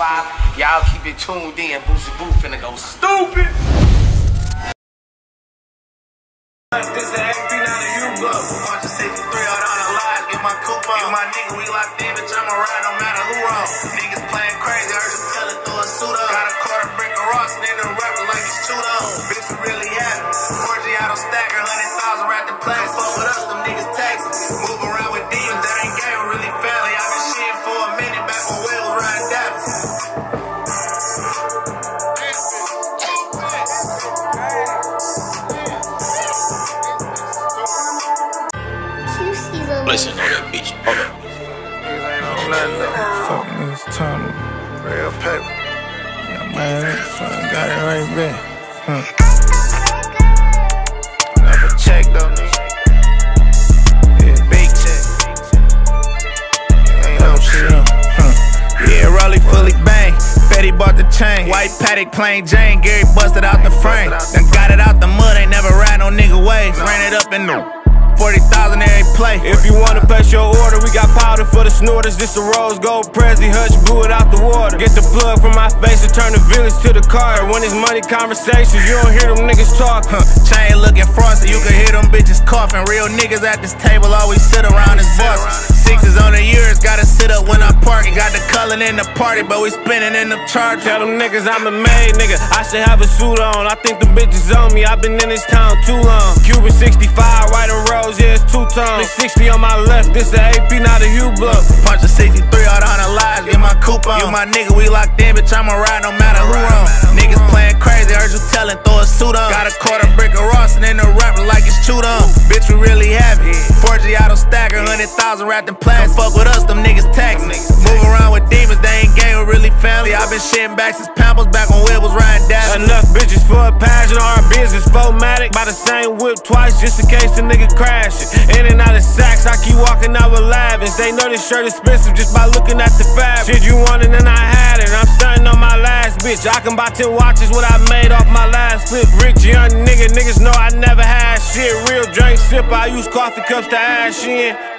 why y'all keep it tuned in. Boosie Boo finna go stupid. This the XP, not a U blow. Watch the 63 out on the line, get my coupon. Get my nigga, we locked in, bitch, I'ma ride no matter who wrong. Niggas playing crazy, heard Listen, know that bitch. Hold up. Fuck niggas Tommy. Real paper. Yeah, man, fucking got it right back. Huh. Never check though, nigga. Yeah, Big check. Ain't no no shit. shit. Huh. Yeah, Raleigh fully bang. Fetty bought the chain. White Patek, plain Jane. Gary busted out the frame. Then got it out the mud, ain't never ride no nigga waves. Ran it up in the 40,000 every play. If you wanna place your order, we got powder for the snorters. This a rose gold Prezi Hutch, blew it out the water. Get the plug from my face and turn the village to the car. When it's money conversations, you don't hear them niggas talk. Huh. Chain looking frosty, you can hear them bitches coughing. Real niggas at this table always sit around his boss. Sixes on the years, gotta sit up when I park. And got the culling in the party, but we spinning in the charge. Tell them niggas I'm a made nigga. I should have a suit on. I think the bitches on me. I've been in this town too long. Cuban 65, yeah, it's two tone. 60 on my left, this a AP, not a U block. Punch a 63 out on the lies, get my coupon. You my nigga, we locked in, bitch, I'ma ride no matter who wrong. Niggas playing crazy, heard you tellin', throw a suit on. Got a quarter brick of Ross and then the rapper like it's chewed on. Bitch, we really 100,000 wrapped in plastic. Fuck with us, them niggas taxing. Move around with demons, they ain't gang, we really family. i been shitting back since Pampers, back when Will was riding Dallas. Enough bitches for a passion, our business formatic. Buy the same whip twice just in case the nigga crash it. In and out of sacks, I keep walking out with lavish. They know this shirt is expensive just by looking at the fabric. Shit you wanted and I had it. I'm stunting on my last bitch. I can buy 10 watches what I made off my last flip. Rich young nigga, niggas know I never had shit. Real drink sip, I use coffee cups to ash in.